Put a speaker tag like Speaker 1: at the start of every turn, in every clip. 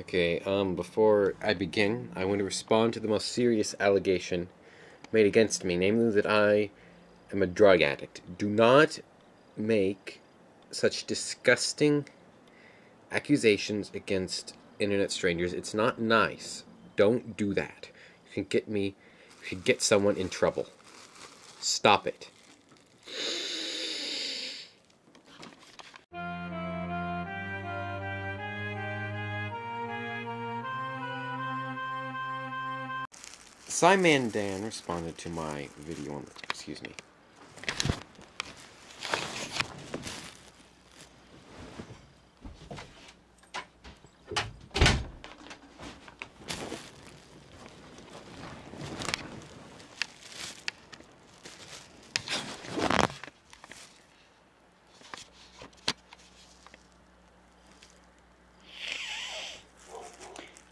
Speaker 1: Okay, um, before I begin, I want to respond to the most serious allegation made against me, namely that I am a drug addict. Do not make such disgusting accusations against internet strangers. It's not nice. Don't do that. You can get me, you can get someone in trouble. Stop it. SciManDan responded to my video on, excuse me.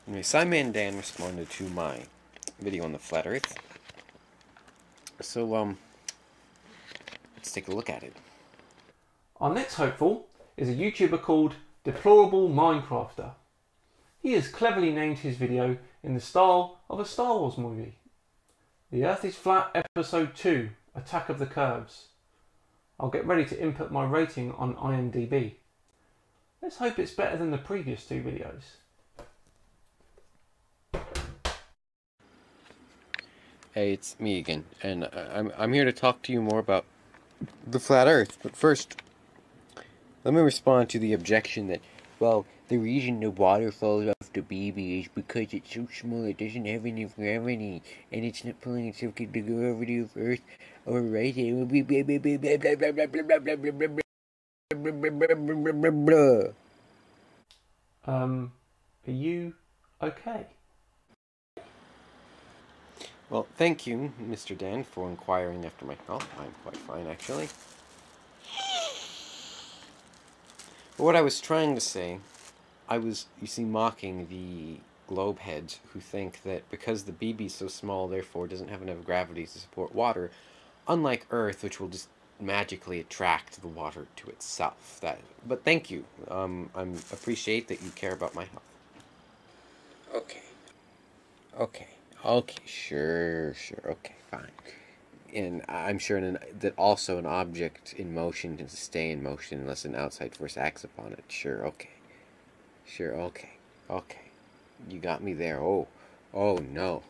Speaker 1: Anyway, SciManDan responded to my video on the flat earth. So, um, let's take a look at it.
Speaker 2: Our next hopeful is a YouTuber called Deplorable Minecrafter. He has cleverly named his video in the style of a Star Wars movie. The Earth is Flat Episode 2 Attack of the Curves. I'll get ready to input my rating on IMDb. Let's hope it's better than the previous two videos.
Speaker 1: Hey, it's me again, and I'm I'm here to talk to you more about the flat Earth. But first, let me respond to the objection that, well, the reason the water falls off the baby is because it's so small it doesn't have any gravity, and it's not pulling itself to the gravity of Earth or right here.
Speaker 2: Um, are you okay?
Speaker 1: Well, thank you, Mr. Dan, for inquiring after my health. I'm quite fine, actually. But what I was trying to say, I was, you see, mocking the globe heads who think that because the BB is so small, therefore doesn't have enough gravity to support water, unlike Earth, which will just magically attract the water to itself. That, but thank you. Um, I appreciate that you care about my health. Okay. Okay. Okay, sure, sure. Okay, fine. And I'm sure an, that also an object in motion can stay in motion unless an outside force acts upon it. Sure, okay. Sure, okay. Okay. You got me there. Oh, oh no.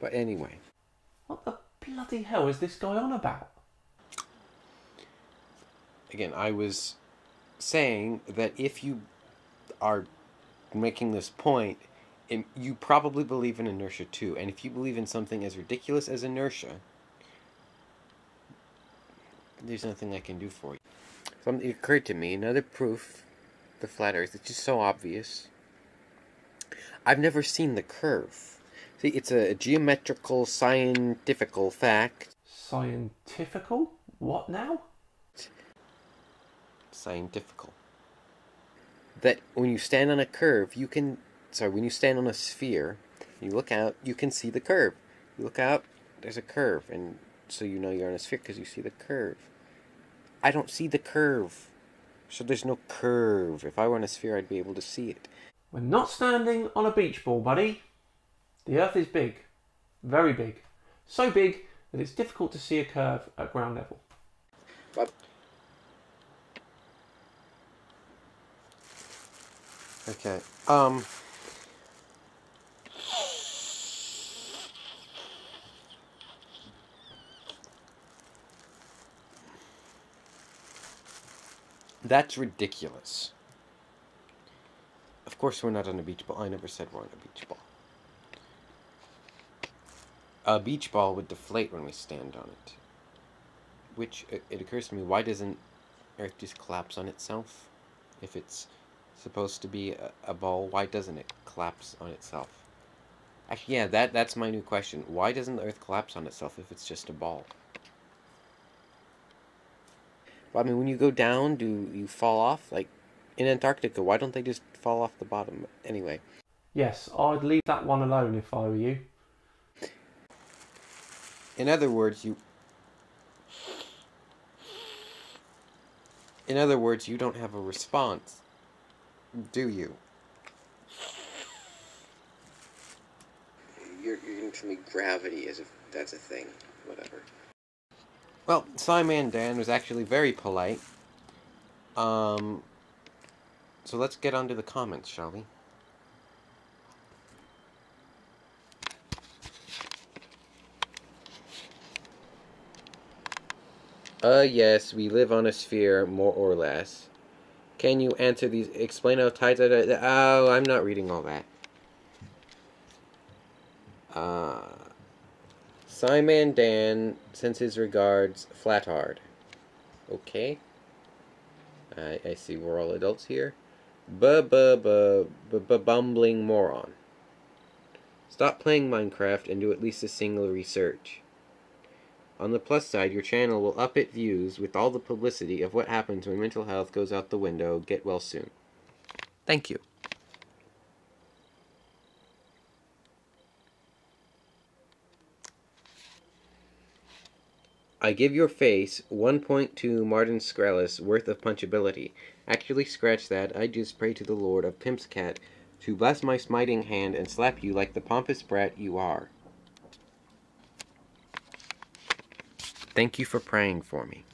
Speaker 1: But anyway.
Speaker 2: What the bloody hell is this guy on about?
Speaker 1: Again, I was saying that if you are making this point, you probably believe in inertia too. And if you believe in something as ridiculous as inertia, there's nothing I can do for you. Something occurred to me, another proof, the flat earth, it's just so obvious. I've never seen the curve. See, it's a geometrical, scientifical fact.
Speaker 2: Scientifical? What now?
Speaker 1: Scientifical. That when you stand on a curve, you can so when you stand on a sphere, you look out, you can see the curve. You look out, there's a curve, and so you know you're on a sphere because you see the curve. I don't see the curve, so there's no curve. If I were on a sphere, I'd be able to see it.
Speaker 2: We're not standing on a beach ball, buddy. The Earth is big, very big, so big that it's difficult to see a curve at ground level.
Speaker 1: But okay, um. That's ridiculous. Of course we're not on a beach ball. I never said we're on a beach ball. A beach ball would deflate when we stand on it. Which, uh, it occurs to me, why doesn't Earth just collapse on itself? If it's supposed to be a, a ball, why doesn't it collapse on itself? Actually, yeah, that, that's my new question. Why doesn't the Earth collapse on itself if it's just a ball? I mean, when you go down, do you fall off? Like in Antarctica, why don't they just fall off the bottom? Anyway.
Speaker 2: Yes, I'd leave that one alone if I were you.
Speaker 1: In other words, you. In other words, you don't have a response, do you? You're, you're me gravity as if that's a thing. Whatever. Well, SciManDan was actually very polite. Um, so let's get on to the comments, shall we? Uh, yes, we live on a sphere, more or less. Can you answer these? Explain how tides are. Oh, I'm not reading all that. SciManDan sends his regards, Flathard. Okay. I, I see we're all adults here. Bu bu bu bu bu bumbling moron. Stop playing Minecraft and do at least a single research. On the plus side, your channel will up its views with all the publicity of what happens when mental health goes out the window. Get well soon. Thank you. I give your face 1.2 Martin Shkrelis worth of punchability. Actually, scratch that. I just pray to the Lord of Pimp's Cat to bless my smiting hand and slap you like the pompous brat you are. Thank you for praying for me.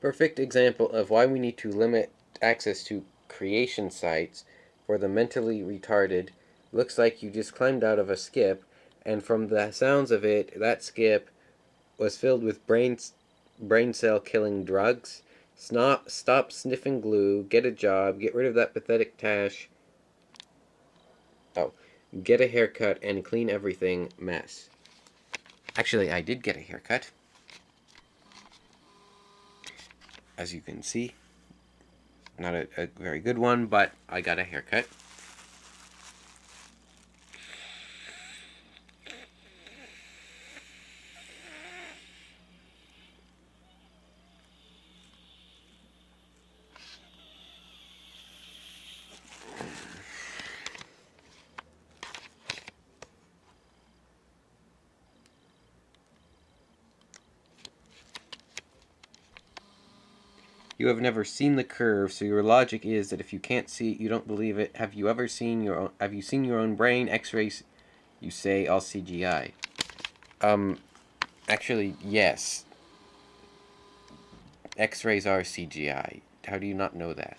Speaker 1: Perfect example of why we need to limit access to creation sites for the mentally retarded. Looks like you just climbed out of a skip and from the sounds of it, that skip was filled with brain brain cell killing drugs. Stop, stop sniffing glue. Get a job. Get rid of that pathetic tash. Oh, get a haircut and clean everything mess. Actually, I did get a haircut. As you can see, not a, a very good one, but I got a haircut. You have never seen the curve, so your logic is that if you can't see it, you don't believe it. Have you ever seen your own, have you seen your own brain? X-rays, you say all CGI. Um, actually, yes. X-rays are CGI. How do you not know that?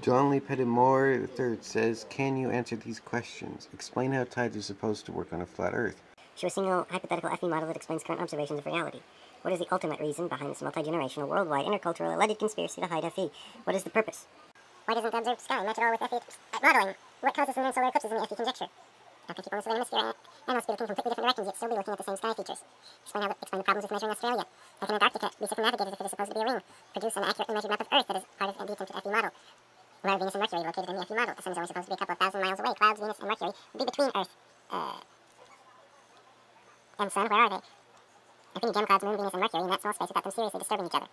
Speaker 1: John Lee Pettimore III says, Can you answer these questions? Explain how tides are supposed to work on a flat Earth.
Speaker 3: Show a single hypothetical FE model that explains current observations of reality. What is the ultimate reason behind this multi-generational, worldwide, intercultural, alleged conspiracy to hide FE? What is the purpose?
Speaker 4: Why doesn't the observed sky match at all with FE modeling? What causes lunar solar eclipses in the FE conjecture? How can people in the solar hemisphere and be looking completely different directions yet still be looking at the same sky features? Explain, how the, explain the problems with measuring Australia. How can Antarctica be circumnavigated if it is supposed to be a ring? Produce an accurately measured map of Earth that is part of the attempted FE model. Where Venus and Mercury located in the FE model? The sun is only supposed to be a couple of thousand miles away. Clouds, Venus, and Mercury would be between Earth. Uh, and sun, where are they? I think gem clouds, moon, Venus, and Mercury in that small space without them seriously disturbing each other.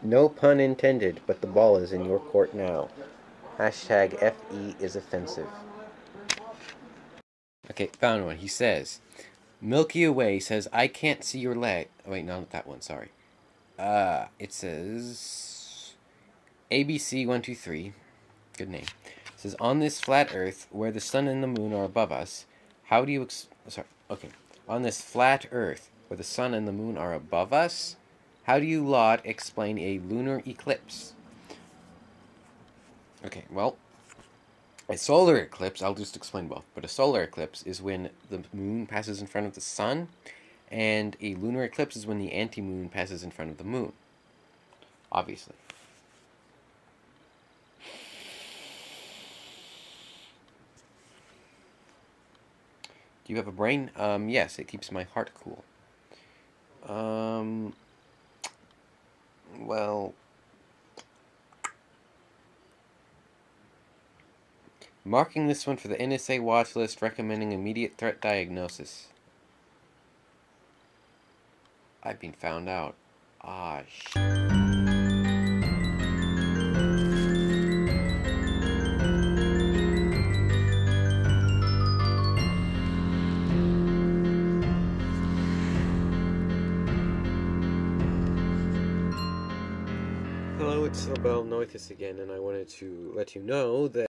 Speaker 1: No pun intended, but the ball is in your court now. Hashtag FE is offensive. Okay, found one. He says, Milky Away says, I can't see your leg. Oh, wait, not that one, sorry. Uh, it says, ABC123, good name, it says, On this flat earth, where the sun and the moon are above us, how do you, ex- sorry, okay, on this flat earth, where the sun and the moon are above us, how do you lot explain a lunar eclipse? Okay, well, a solar eclipse, I'll just explain both, but a solar eclipse is when the moon passes in front of the sun, and a lunar eclipse is when the anti moon passes in front of the moon. Obviously. Do you have a brain? Um, yes, it keeps my heart cool. Um, well, Marking this one for the NSA watch list recommending immediate threat diagnosis. I've been found out. Ah. Hello, it's Abel Noithis again, and I wanted to let you know that.